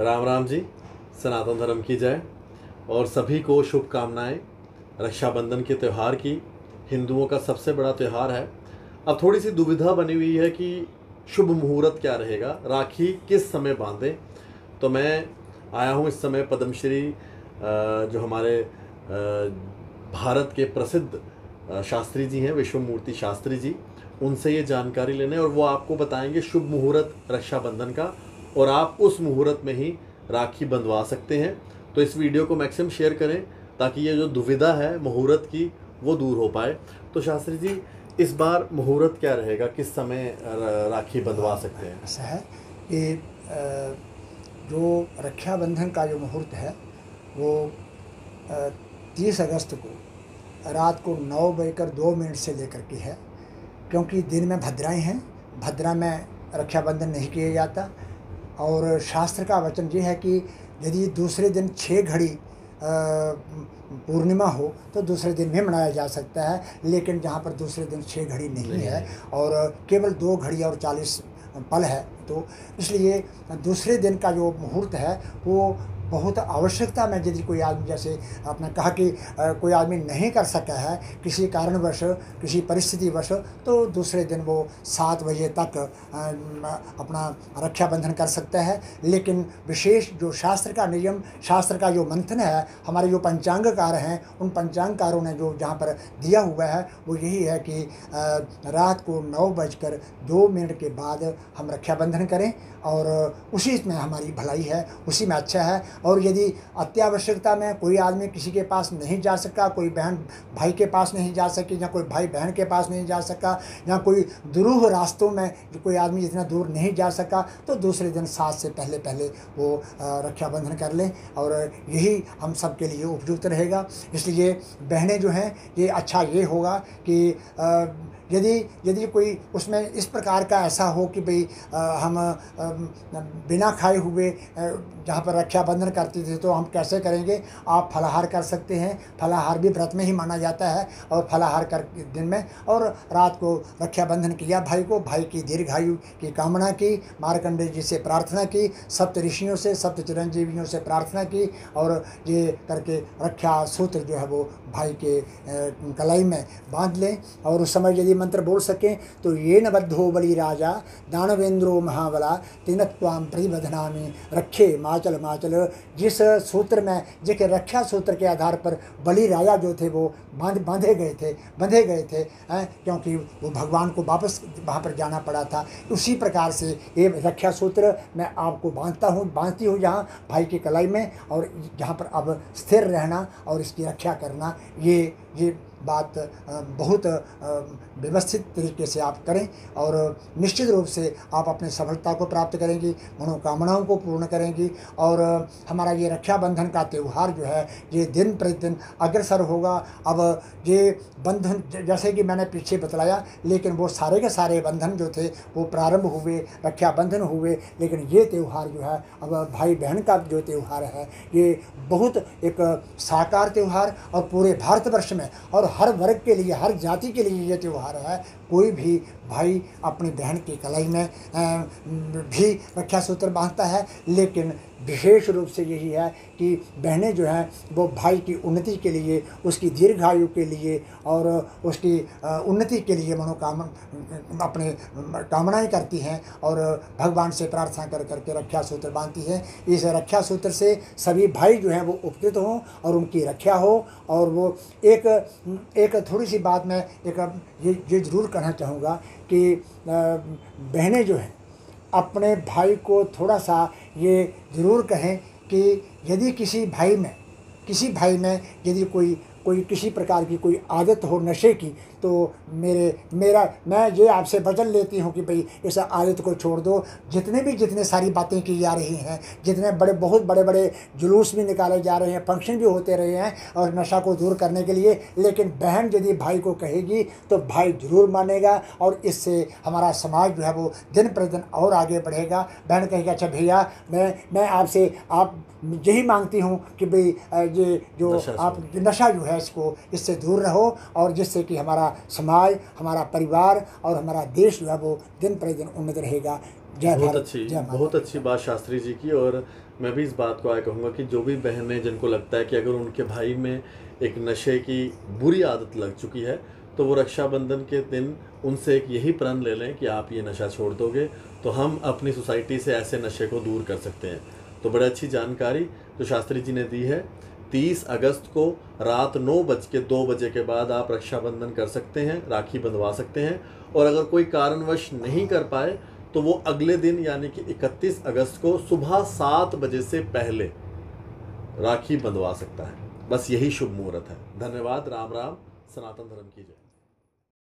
राम राम जी, सनातन धर्म की जय। और सभी को शुभकामनाएँ, रक्षाबंधन के त्यौहार की। हिंदुओं का सबसे बड़ा त्यौहार है। अब थोड़ी सी दुविधा बनी हुई है कि शुभ मुहूर्त क्या रहेगा, राखी किस समय बांधें? तो मैं आया हूँ इस समय पद्मश्री जो हमारे भारत के प्रसिद्ध शास्त्री जी हैं, विश्वमूर्ति शास्त्री जी। उनसे ये जानकारी लेने और वो आपको बताएँगे शुभ मुहूर्त रक्षाबंधन का। और आप उस मुहूर्त में ही राखी बंधवा सकते हैं। तो इस वीडियो को मैक्सिमम शेयर करें ताकि ये जो दुविधा है मुहूर्त की, वो दूर हो पाए। तो शास्त्री जी, इस बार मुहूर्त क्या रहेगा? किस समय राखी बंधवा सकते हैं? ऐसा है कि जो रक्षाबंधन का जो मुहूर्त है, वो तीस अगस्त को रात को नौ बजकर दो मिनट से लेकर के है, क्योंकि दिन में भद्राएँ हैं। भद्रा में रक्षाबंधन नहीं किया जाता। और शास्त्र का वचन ये है कि यदि दूसरे दिन छः घड़ी पूर्णिमा हो तो दूसरे दिन भी मनाया जा सकता है लेकिन जहाँ पर दूसरे दिन छः घड़ी नहीं नहीं है है। और केवल दो घड़ी और चालीस पल है तो इसलिए दूसरे दिन का जो मुहूर्त है वो बहुत आवश्यकता में यदि कोई आदमी जैसे आपने कहा कि कोई आदमी नहीं कर सका है, किसी कारणवश, किसी परिस्थितिवश तो दूसरे दिन वो सात बजे तक अपना रक्षाबंधन कर सकता है। लेकिन विशेष जो शास्त्र का नियम, शास्त्र का जो मंथन है, हमारे जो पंचांगकार हैं, उन पंचांगकारों ने जो जहाँ पर दिया हुआ है, वो यही है कि रात को नौ बजकर दो मिनट के बाद हम रक्षाबंधन करें और उसी में हमारी भलाई है, उसी में अच्छा है। और यदि अत्यावश्यकता में कोई आदमी किसी के पास नहीं जा सका कोई बहन भाई के पास नहीं जा सकी या कोई भाई बहन के पास नहीं जा सका या कोई दुरूह रास्तों में कोई आदमी इतना दूर नहीं जा सका तो दूसरे दिन सात से पहले पहले वो रक्षाबंधन कर लें और यही हम सब के लिए उपयुक्त रहेगा। इसलिए बहनें जो हैं ये अच्छा ये होगा कि अ, यदि यदि कोई उसमें इस प्रकार का ऐसा हो कि भाई हम बिना खाए हुए जहाँ पर रक्षाबंधन करते थे तो हम कैसे करेंगे? आप फलाहार कर सकते हैं। फलाहार भी व्रत में ही माना जाता है और फलाहार कर, दिन में। और रात को रक्षाबंधन किया भाई को, भाई की दीर्घायु की कामना की मारकंडे जी से प्रार्थना की, सप्त ऋषियों से, सप्त चिरंजीवियों से प्रार्थना की और ये करके रक्षा सूत्र जो है वो भाई के कलाई में बाँध लें। और उस समय यदि मंत्र बोल सकें तो ये न बद्धो बलि राजा दानवेंद्रो महाबला तीन प्रतिबधना में रखे माचल माचल। जिस सूत्र में जिसके रक्षा सूत्र के आधार पर बली राजा जो थे वो बाँध बांधे गए थे बंधे गए थे हैं, क्योंकि वो भगवान को वापस वहाँ पर जाना पड़ा था। उसी प्रकार से ये रक्षा सूत्र मैं आपको बांधता हूँ बांधती हूँ जहाँ भाई की कलाई में और जहाँ पर अब स्थिर रहना और इसकी रक्षा करना ये ये बात बहुत व्यवस्थित तरीके से आप करें और निश्चित रूप से आप अपने सफलता को प्राप्त करेंगी, मनोकामनाओं को पूर्ण करेंगी और हमारा ये रक्षाबंधन का त्यौहार जो है, ये दिन प्रतिदिन अग्रसर होगा। अब ये बंधन जैसे कि मैंने पीछे बतलाया, लेकिन वो सारे के सारे बंधन जो थे, वो प्रारंभ हुए, रक्षाबंधन हुए, लेकिन ये त्यौहार जो है, अब भाई बहन का जो त्यौहार है, ये बहुत एक साकार त्यौहार और पूरे भारतवर्ष में और हर वर्ग के लिए, हर जाति के लिए ये त्यौहार है। कोई भी भाई अपनी बहन की कलाई में भी रक्षा सूत्र बांधता है, लेकिन विशेष रूप से यही है कि बहनें जो हैं, वो भाई की उन्नति के लिए, उसकी दीर्घायु के लिए और उसकी उन्नति के लिए मनोकामना, अपने कामनाएँ करती हैं और भगवान से प्रार्थना कर करके रक्षा सूत्र बांधती हैं। इस रक्षा सूत्र से सभी भाई जो हैं, वो उपकृत हों और उनकी रक्षा हो और वो एक एक थोड़ी सी बात मैं एक, ये ये ज़रूर कहना चाहूँगा कि बहनें जो हैं, अपने भाई को थोड़ा सा ये ज़रूर कहें कि यदि किसी भाई में किसी भाई में यदि कोई कोई किसी प्रकार की कोई आदत हो नशे की तो मेरे मेरा मैं ये आपसे वचन लेती हूँ कि भाई इस आदत को छोड़ दो। जितने भी जितने सारी बातें की जा रही हैं जितने बड़े बहुत बड़े बड़े जुलूस भी निकाले जा रहे हैं फ़ंक्शन भी होते रहे हैं और नशा को दूर करने के लिए लेकिन बहन यदि भाई को कहेगी तो भाई ज़रूर मानेगा और इससे हमारा समाज जो है वो दिन प्रतिदिन और आगे बढ़ेगा। बहन कहेगी अच्छा भैया मैं मैं आपसे आप यही मांगती हूँ कि भाई ये जो आप नशा जो है इसको इससे दूर रहो और जिससे कि हमारा समाज हमारा परिवार और हमारा देश जो है वो दिन प्रतिदिन उन्नत रहेगा। जय बहुत अच्छी बहुत अच्छी बात शास्त्री जी की और मैं भी इस बात को आया कहूँगा कि जो भी बहनें जिनको लगता है कि अगर उनके भाई में एक नशे की बुरी आदत लग चुकी है तो वो रक्षाबंधन के दिन उनसे एक यही प्रण ले लें कि आप ये नशा छोड़ दोगे तो हम अपनी सोसाइटी से ऐसे नशे को दूर कर सकते हैं। तो बड़ी अच्छी जानकारी जो शास्त्री जी ने दी है। तीस अगस्त को रात नौ बज के दो बजे के बाद आप रक्षाबंधन कर सकते हैं, राखी बंधवा सकते हैं। और अगर कोई कारणवश नहीं कर पाए तो वो अगले दिन यानी कि 31 अगस्त को सुबह सात बजे से पहले राखी बंधवा सकता है। बस यही शुभ मुहूर्त है। धन्यवाद। राम राम। सनातन धर्म की जय।